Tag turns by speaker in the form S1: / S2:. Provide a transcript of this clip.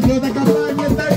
S1: socios de campaña